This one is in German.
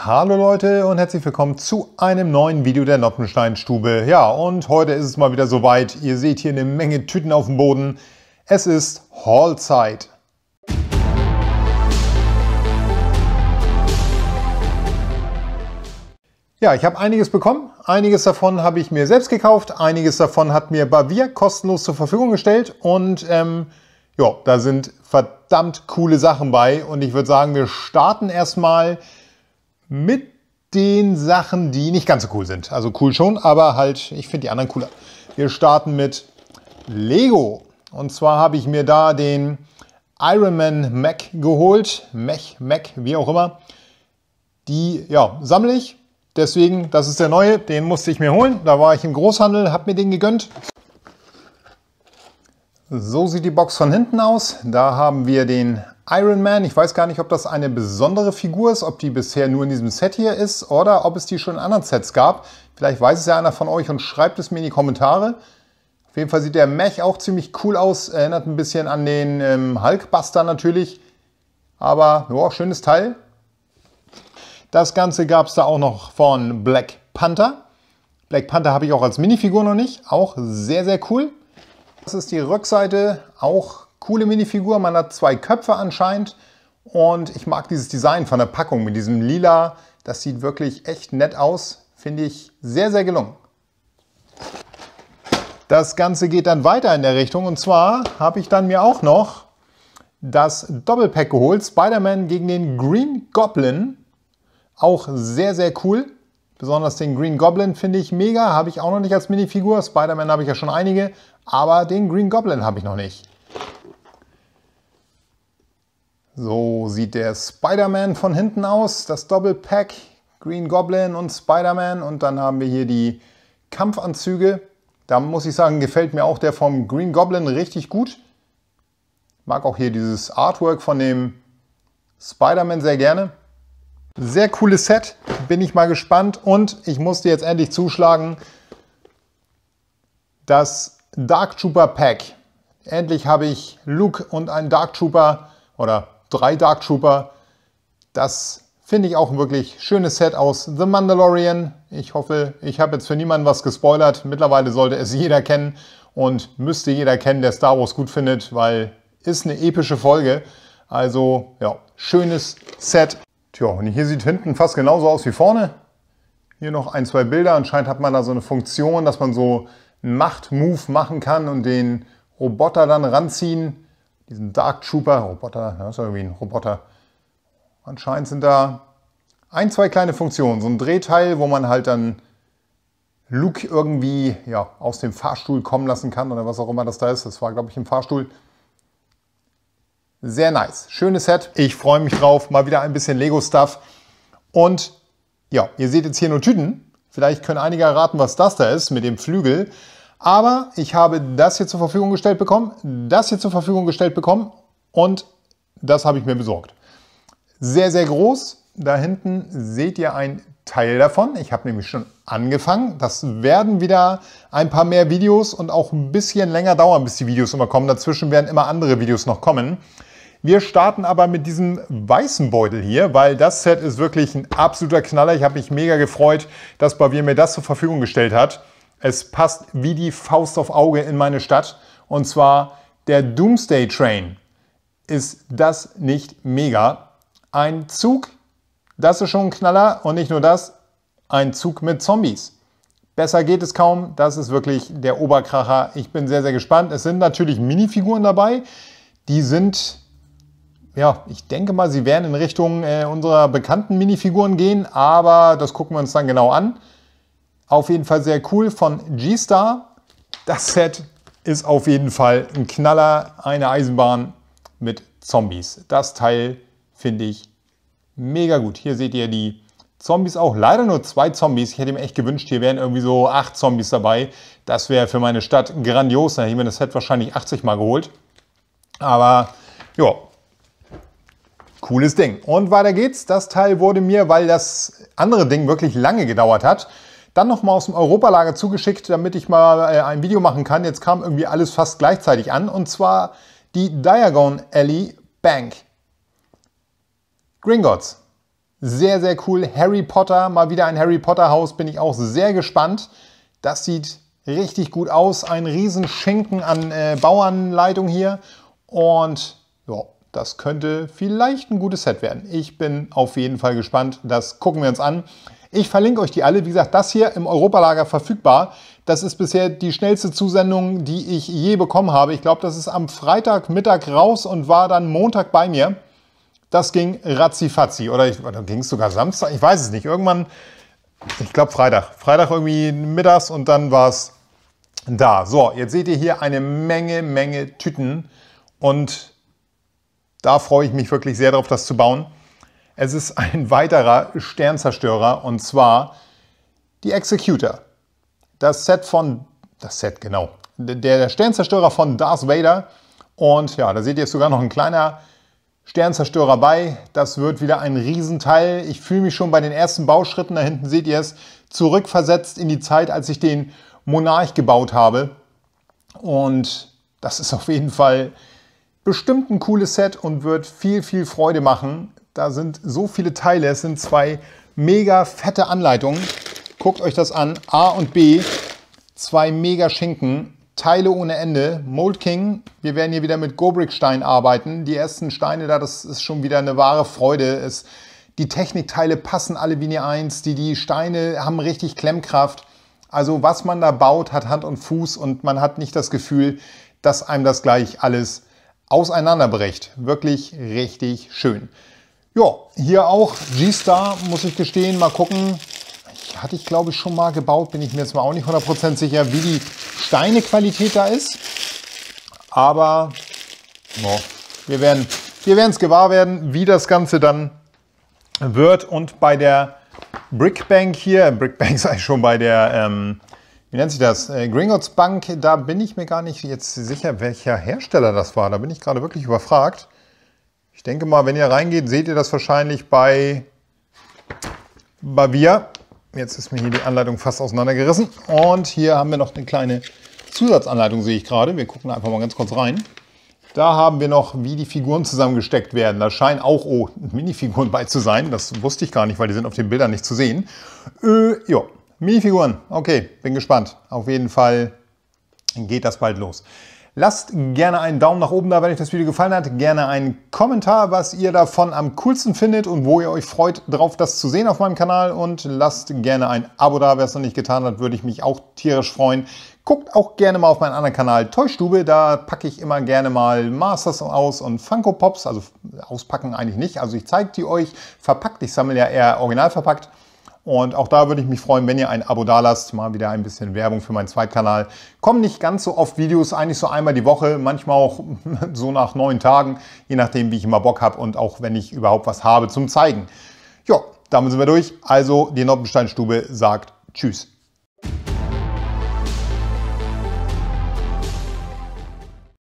Hallo Leute und herzlich willkommen zu einem neuen Video der Noppenstein-Stube. Ja, und heute ist es mal wieder soweit. Ihr seht hier eine Menge Tüten auf dem Boden. Es ist Haulzeit. Ja, ich habe einiges bekommen. Einiges davon habe ich mir selbst gekauft. Einiges davon hat mir Bavir kostenlos zur Verfügung gestellt. Und ähm, ja, da sind verdammt coole Sachen bei. Und ich würde sagen, wir starten erstmal mit den Sachen, die nicht ganz so cool sind. Also cool schon, aber halt, ich finde die anderen cooler. Wir starten mit Lego. Und zwar habe ich mir da den Ironman Mac geholt. Mech, Mac, wie auch immer. Die, ja, sammle ich. Deswegen, das ist der neue, den musste ich mir holen. Da war ich im Großhandel, habe mir den gegönnt. So sieht die Box von hinten aus. Da haben wir den Iron Man. Ich weiß gar nicht, ob das eine besondere Figur ist, ob die bisher nur in diesem Set hier ist oder ob es die schon in anderen Sets gab. Vielleicht weiß es ja einer von euch und schreibt es mir in die Kommentare. Auf jeden Fall sieht der Mech auch ziemlich cool aus. Erinnert ein bisschen an den ähm, Hulkbuster natürlich. Aber, ja, schönes Teil. Das Ganze gab es da auch noch von Black Panther. Black Panther habe ich auch als Minifigur noch nicht. Auch sehr, sehr cool. Das ist die Rückseite. Auch Coole Minifigur, man hat zwei Köpfe anscheinend und ich mag dieses Design von der Packung mit diesem Lila. Das sieht wirklich echt nett aus, finde ich sehr, sehr gelungen. Das Ganze geht dann weiter in der Richtung und zwar habe ich dann mir auch noch das Doppelpack geholt. Spider-Man gegen den Green Goblin. Auch sehr, sehr cool. Besonders den Green Goblin finde ich mega. Habe ich auch noch nicht als Minifigur. Spider-Man habe ich ja schon einige. Aber den Green Goblin habe ich noch nicht. So sieht der Spider-Man von hinten aus, das Doppelpack, Green Goblin und Spider-Man. Und dann haben wir hier die Kampfanzüge. Da muss ich sagen, gefällt mir auch der vom Green Goblin richtig gut. Mag auch hier dieses Artwork von dem Spider-Man sehr gerne. Sehr cooles Set, bin ich mal gespannt. Und ich musste jetzt endlich zuschlagen, das Dark Trooper Pack. Endlich habe ich Luke und einen Dark Trooper oder drei Dark Trooper. Das finde ich auch ein wirklich schönes Set aus The Mandalorian. Ich hoffe, ich habe jetzt für niemanden was gespoilert. Mittlerweile sollte es jeder kennen und müsste jeder kennen, der Star Wars gut findet, weil ist eine epische Folge. Also ja, schönes Set. Tja, und hier sieht hinten fast genauso aus wie vorne. Hier noch ein, zwei Bilder. Anscheinend hat man da so eine Funktion, dass man so einen Macht-Move machen kann und den Roboter dann ranziehen diesen Dark Trooper, Roboter, das ist irgendwie ein Roboter. Anscheinend sind da ein, zwei kleine Funktionen. So ein Drehteil, wo man halt dann Luke irgendwie ja, aus dem Fahrstuhl kommen lassen kann oder was auch immer das da ist. Das war, glaube ich, im Fahrstuhl. Sehr nice. Schönes Set. Ich freue mich drauf. Mal wieder ein bisschen Lego-Stuff. Und ja, ihr seht jetzt hier nur Tüten. Vielleicht können einige erraten, was das da ist mit dem Flügel. Aber ich habe das hier zur Verfügung gestellt bekommen, das hier zur Verfügung gestellt bekommen und das habe ich mir besorgt. Sehr, sehr groß. Da hinten seht ihr ein Teil davon. Ich habe nämlich schon angefangen. Das werden wieder ein paar mehr Videos und auch ein bisschen länger dauern, bis die Videos immer kommen. Dazwischen werden immer andere Videos noch kommen. Wir starten aber mit diesem weißen Beutel hier, weil das Set ist wirklich ein absoluter Knaller. Ich habe mich mega gefreut, dass Bavier mir das zur Verfügung gestellt hat. Es passt wie die Faust auf Auge in meine Stadt. Und zwar der Doomsday Train. Ist das nicht mega? Ein Zug, das ist schon ein Knaller. Und nicht nur das, ein Zug mit Zombies. Besser geht es kaum. Das ist wirklich der Oberkracher. Ich bin sehr, sehr gespannt. Es sind natürlich Minifiguren dabei. Die sind, ja, ich denke mal, sie werden in Richtung äh, unserer bekannten Minifiguren gehen. Aber das gucken wir uns dann genau an. Auf jeden Fall sehr cool von G-Star. Das Set ist auf jeden Fall ein Knaller, eine Eisenbahn mit Zombies. Das Teil finde ich mega gut. Hier seht ihr die Zombies auch. Leider nur zwei Zombies. Ich hätte mir echt gewünscht, hier wären irgendwie so acht Zombies dabei. Das wäre für meine Stadt grandios. Da hätte ich mir das Set wahrscheinlich 80 Mal geholt. Aber ja, cooles Ding. Und weiter geht's. Das Teil wurde mir, weil das andere Ding wirklich lange gedauert hat, dann nochmal aus dem Europalager zugeschickt, damit ich mal äh, ein Video machen kann. Jetzt kam irgendwie alles fast gleichzeitig an und zwar die Diagon Alley Bank. Gringotts. Sehr, sehr cool. Harry Potter, mal wieder ein Harry Potter Haus, bin ich auch sehr gespannt. Das sieht richtig gut aus. Ein riesen Schinken an äh, Bauanleitung hier. Und ja, das könnte vielleicht ein gutes Set werden. Ich bin auf jeden Fall gespannt. Das gucken wir uns an. Ich verlinke euch die alle. Wie gesagt, das hier im Europalager verfügbar. Das ist bisher die schnellste Zusendung, die ich je bekommen habe. Ich glaube, das ist am Freitagmittag raus und war dann Montag bei mir. Das ging ratzifatzi. Oder, oder ging es sogar Samstag? Ich weiß es nicht. Irgendwann, ich glaube Freitag. Freitag irgendwie mittags und dann war es da. So, jetzt seht ihr hier eine Menge, Menge Tüten und da freue ich mich wirklich sehr darauf, das zu bauen. Es ist ein weiterer Sternzerstörer und zwar die Executor. Das Set von, das Set genau, der Sternzerstörer von Darth Vader. Und ja, da seht ihr sogar noch ein kleiner Sternzerstörer bei. Das wird wieder ein Riesenteil. Ich fühle mich schon bei den ersten Bauschritten, da hinten seht ihr es, zurückversetzt in die Zeit, als ich den Monarch gebaut habe. Und das ist auf jeden Fall bestimmt ein cooles Set und wird viel, viel Freude machen. Da sind so viele Teile. Es sind zwei mega fette Anleitungen. Guckt euch das an. A und B. Zwei mega Schinken. Teile ohne Ende. Mold King. Wir werden hier wieder mit Gobrick-Stein arbeiten. Die ersten Steine da, das ist schon wieder eine wahre Freude. Es, die Technikteile passen alle wie eine Eins. Die, die Steine haben richtig Klemmkraft. Also was man da baut, hat Hand und Fuß und man hat nicht das Gefühl, dass einem das gleich alles auseinanderbricht. Wirklich richtig schön. Ja, hier auch G-Star, muss ich gestehen. Mal gucken. Hatte ich glaube ich schon mal gebaut, bin ich mir jetzt mal auch nicht 100% sicher, wie die Steinequalität da ist. Aber oh, wir werden wir es gewahr werden, wie das Ganze dann wird. Und bei der Brickbank hier, Brickbank sei schon bei der, ähm, wie nennt sich das, äh, Gringotts Bank, da bin ich mir gar nicht jetzt sicher, welcher Hersteller das war. Da bin ich gerade wirklich überfragt. Ich denke mal, wenn ihr reingeht, seht ihr das wahrscheinlich bei Bavia. Jetzt ist mir hier die Anleitung fast auseinandergerissen. Und hier haben wir noch eine kleine Zusatzanleitung, sehe ich gerade. Wir gucken einfach mal ganz kurz rein. Da haben wir noch, wie die Figuren zusammengesteckt werden. Da scheinen auch oh, Minifiguren bei zu sein. Das wusste ich gar nicht, weil die sind auf den Bildern nicht zu sehen. Äh, ja, Minifiguren. Okay, bin gespannt. Auf jeden Fall geht das bald los. Lasst gerne einen Daumen nach oben da, wenn euch das Video gefallen hat. Gerne einen Kommentar, was ihr davon am coolsten findet und wo ihr euch freut, drauf das zu sehen auf meinem Kanal. Und lasst gerne ein Abo da, wer es noch nicht getan hat, würde ich mich auch tierisch freuen. Guckt auch gerne mal auf meinen anderen Kanal Toystube. Da packe ich immer gerne mal Masters aus und Funko Pops. Also auspacken eigentlich nicht. Also ich zeige die euch verpackt. Ich sammle ja eher original verpackt. Und auch da würde ich mich freuen, wenn ihr ein Abo da lasst. Mal wieder ein bisschen Werbung für meinen Zweitkanal. Kommen nicht ganz so oft Videos, eigentlich so einmal die Woche, manchmal auch so nach neun Tagen, je nachdem, wie ich immer Bock habe und auch wenn ich überhaupt was habe zum Zeigen. Ja, damit sind wir durch. Also die Noppensteinstube sagt Tschüss.